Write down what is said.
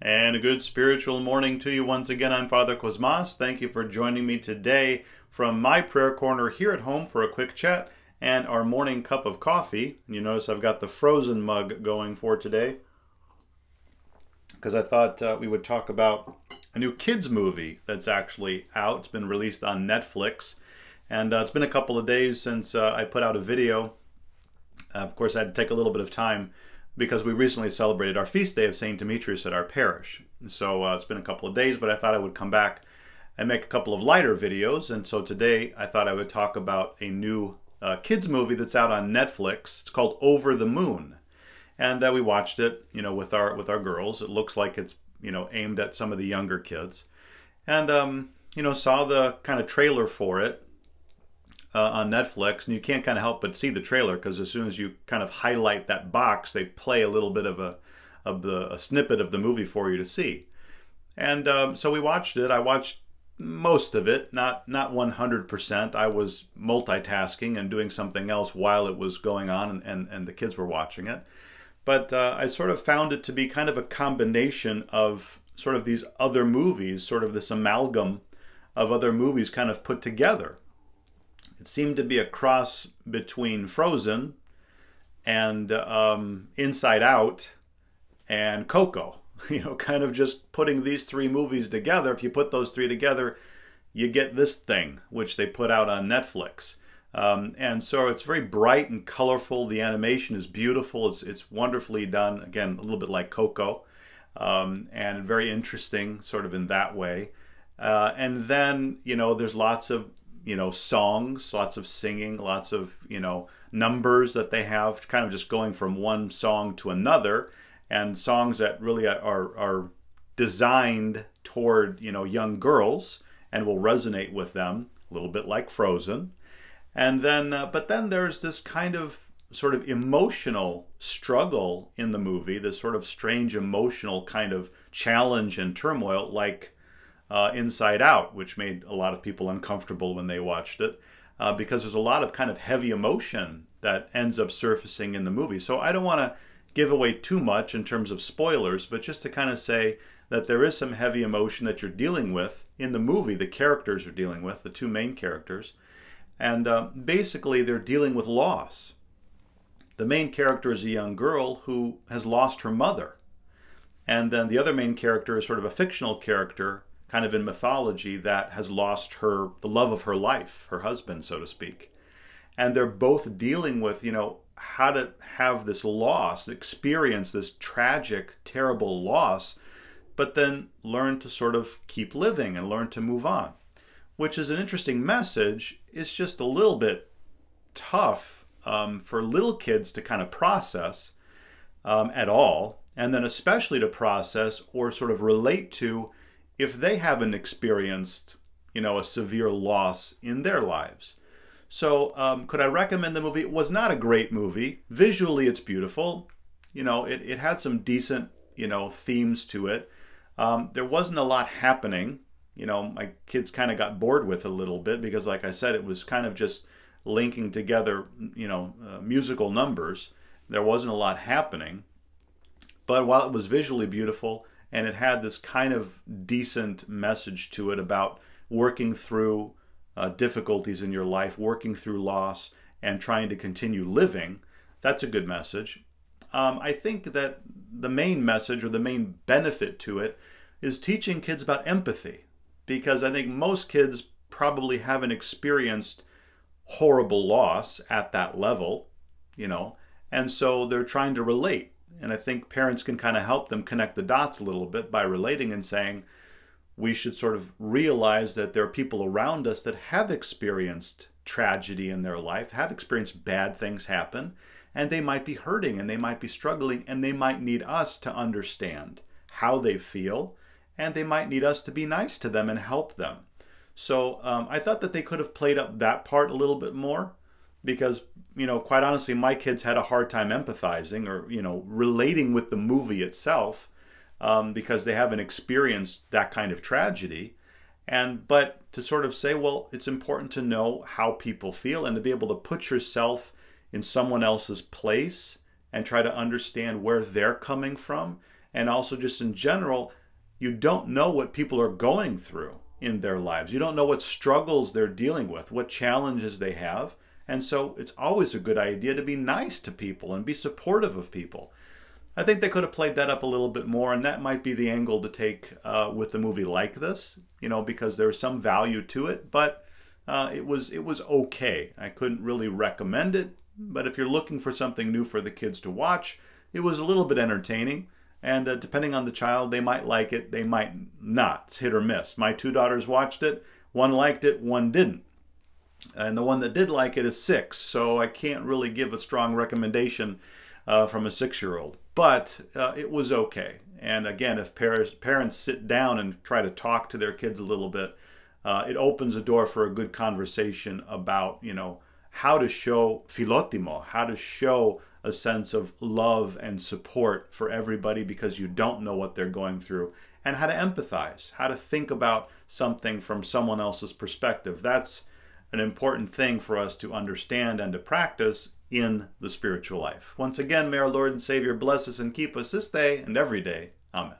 And a good spiritual morning to you once again. I'm Father Cosmas. Thank you for joining me today from my prayer corner here at home for a quick chat and our morning cup of coffee. You notice I've got the frozen mug going for today because I thought uh, we would talk about a new kids movie that's actually out. It's been released on Netflix. And uh, it's been a couple of days since uh, I put out a video. of course, I had to take a little bit of time because we recently celebrated our feast day of St. Demetrius at our parish. So uh, it's been a couple of days, but I thought I would come back and make a couple of lighter videos. And so today I thought I would talk about a new uh, kids movie that's out on Netflix. It's called Over the Moon, and uh, we watched it, you know, with our with our girls. It looks like it's you know aimed at some of the younger kids, and um, you know saw the kind of trailer for it uh, on Netflix, and you can't kind of help but see the trailer because as soon as you kind of highlight that box, they play a little bit of a of the a snippet of the movie for you to see. And um, so we watched it. I watched most of it, not not 100%. I was multitasking and doing something else while it was going on, and, and, and the kids were watching it. But uh, I sort of found it to be kind of a combination of sort of these other movies, sort of this amalgam of other movies kind of put together. It seemed to be a cross between Frozen and um, Inside Out and Coco. You know, kind of just putting these three movies together. If you put those three together, you get this thing, which they put out on Netflix. Um, and so it's very bright and colorful. The animation is beautiful. It's, it's wonderfully done. Again, a little bit like Coco. Um, and very interesting, sort of in that way. Uh, and then, you know, there's lots of you know songs lots of singing lots of you know numbers that they have kind of just going from one song to another and songs that really are are designed toward you know young girls and will resonate with them a little bit like frozen. And then uh, but then there's this kind of sort of emotional struggle in the movie this sort of strange emotional kind of challenge and turmoil like uh, Inside Out, which made a lot of people uncomfortable when they watched it, uh, because there's a lot of kind of heavy emotion that ends up surfacing in the movie. So I don't want to give away too much in terms of spoilers, but just to kind of say that there is some heavy emotion that you're dealing with in the movie, the characters are dealing with, the two main characters. And uh, basically, they're dealing with loss. The main character is a young girl who has lost her mother. And then the other main character is sort of a fictional character kind of in mythology that has lost her the love of her life, her husband, so to speak. And they're both dealing with, you know, how to have this loss, experience this tragic, terrible loss, but then learn to sort of keep living and learn to move on, which is an interesting message. It's just a little bit tough um, for little kids to kind of process um, at all, and then especially to process or sort of relate to if they haven't experienced, you know, a severe loss in their lives. So, um, could I recommend the movie? It was not a great movie. Visually, it's beautiful. You know, it, it had some decent, you know, themes to it. Um, there wasn't a lot happening. You know, my kids kind of got bored with it a little bit because, like I said, it was kind of just linking together, you know, uh, musical numbers. There wasn't a lot happening. But while it was visually beautiful, and it had this kind of decent message to it about working through uh, difficulties in your life, working through loss, and trying to continue living. That's a good message. Um, I think that the main message or the main benefit to it is teaching kids about empathy because I think most kids probably haven't experienced horrible loss at that level, you know, and so they're trying to relate and I think parents can kind of help them connect the dots a little bit by relating and saying, we should sort of realize that there are people around us that have experienced tragedy in their life, have experienced bad things happen, and they might be hurting and they might be struggling and they might need us to understand how they feel and they might need us to be nice to them and help them. So um, I thought that they could have played up that part a little bit more because you know quite honestly my kids had a hard time empathizing or you know relating with the movie itself um, because they haven't experienced that kind of tragedy and but to sort of say well it's important to know how people feel and to be able to put yourself in someone else's place and try to understand where they're coming from and also just in general, you don't know what people are going through in their lives. You don't know what struggles they're dealing with, what challenges they have. And so it's always a good idea to be nice to people and be supportive of people. I think they could have played that up a little bit more, and that might be the angle to take uh, with a movie like this, you know, because there's some value to it, but uh, it was it was okay. I couldn't really recommend it, but if you're looking for something new for the kids to watch, it was a little bit entertaining. And uh, depending on the child, they might like it, they might not. It's hit or miss. My two daughters watched it. One liked it, one didn't. And the one that did like it is six, so I can't really give a strong recommendation uh, from a six year old. But uh, it was okay. And again, if parents, parents sit down and try to talk to their kids a little bit, uh, it opens a door for a good conversation about, you know, how to show philotimo, how to show a sense of love and support for everybody because you don't know what they're going through, and how to empathize, how to think about something from someone else's perspective. That's an important thing for us to understand and to practice in the spiritual life. Once again, may our Lord and Savior bless us and keep us this day and every day. Amen.